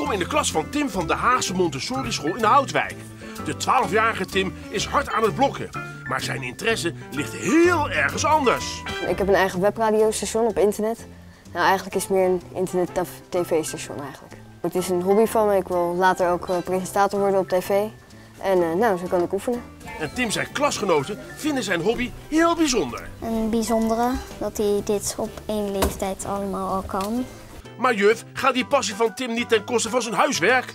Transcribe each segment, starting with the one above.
Welkom in de klas van Tim van de Haagse Montessori School in Houtwijk. De 12-jarige Tim is hard aan het blokken, maar zijn interesse ligt heel ergens anders. Ik heb een eigen webradiostation op internet. Nou, eigenlijk is het meer een internet-tv-station eigenlijk. Het is een hobby van me. Ik wil later ook eh, presentator worden op tv. En eh, nou, zo kan ik oefenen. En Tim zijn klasgenoten vinden zijn hobby heel bijzonder. Een bijzondere dat hij dit op één leeftijd allemaal al kan. Maar juf, gaat die passie van Tim niet ten koste van zijn huiswerk?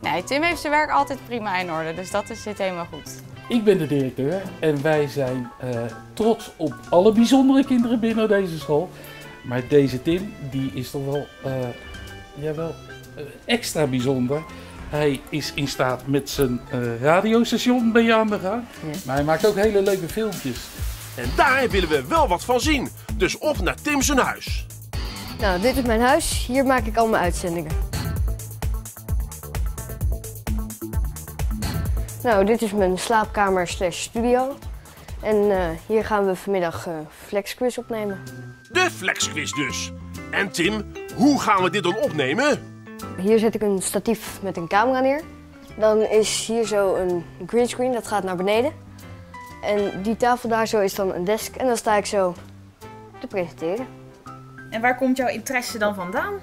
Nee, Tim heeft zijn werk altijd prima in orde, dus dat is, zit helemaal goed. Ik ben de directeur en wij zijn eh, trots op alle bijzondere kinderen binnen deze school. Maar deze Tim, die is toch wel, eh, ja, wel eh, extra bijzonder. Hij is in staat met zijn eh, radiostation mee aan de gang. Maar hij maakt ook hele leuke filmpjes. En daar willen we wel wat van zien. Dus op naar Tim zijn huis. Nou, dit is mijn huis. Hier maak ik al mijn uitzendingen. Nou, dit is mijn slaapkamer slash studio. En eh, hier gaan we vanmiddag uh, flexquiz opnemen. De flexquiz dus. En Tim, hoe gaan we dit dan opnemen? Hier zet ik een statief met een camera neer. Dan is hier zo een greenscreen, dat gaat naar beneden. En die tafel daar zo is dan een desk. En dan sta ik zo te presenteren. En waar komt jouw interesse dan vandaan?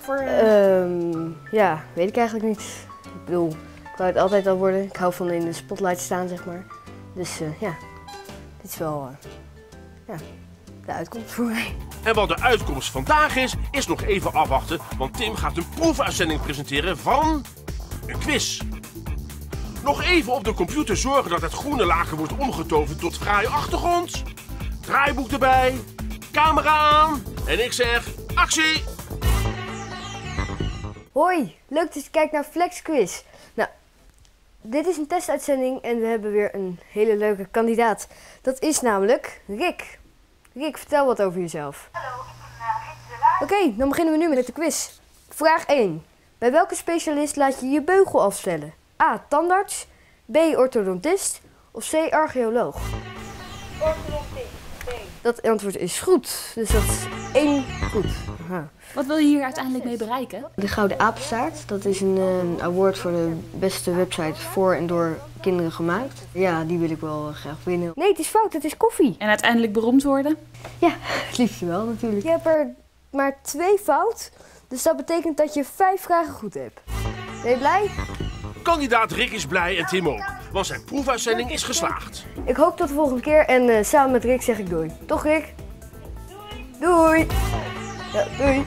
Voor, uh... Um, ja, weet ik eigenlijk niet. Ik bedoel, ik wou het altijd al worden. Ik hou van in de spotlight staan, zeg maar. Dus uh, ja, dit is wel uh, ja, de uitkomst voor mij. En wat de uitkomst vandaag is, is nog even afwachten. Want Tim gaat een proefuitzending presenteren van een quiz. Nog even op de computer zorgen dat het groene lager wordt omgetoverd tot fraaie achtergrond. Draaiboek erbij, camera aan en ik zeg actie! Hoi, leuk dat je kijkt naar Flex Quiz. Nou, dit is een testuitzending en we hebben weer een hele leuke kandidaat. Dat is namelijk Rick. Rick, vertel wat over jezelf. Hallo, ik ben Rick de. Oké, dan beginnen we nu met de quiz. Vraag 1. Bij welke specialist laat je je beugel afstellen? A. Tandarts. B. Orthodontist. Of C. Archeoloog? Dat antwoord is goed. Dus dat is één goed. Aha. Wat wil je hier uiteindelijk mee bereiken? De Gouden Apenstaart. Dat is een, een award voor de beste website voor en door kinderen gemaakt. Ja, die wil ik wel graag winnen. Nee, het is fout. Het is koffie. En uiteindelijk beroemd worden? Ja, het liefst wel natuurlijk. Je hebt er maar twee fout. Dus dat betekent dat je vijf vragen goed hebt. Ben je blij? Kandidaat Rick is blij en Tim ook. Want zijn proefuitzending is geslaagd. Ik hoop tot de volgende keer en uh, samen met Rick zeg ik doei. Toch Rick? Doei! Doei! Ja, doei!